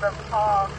the of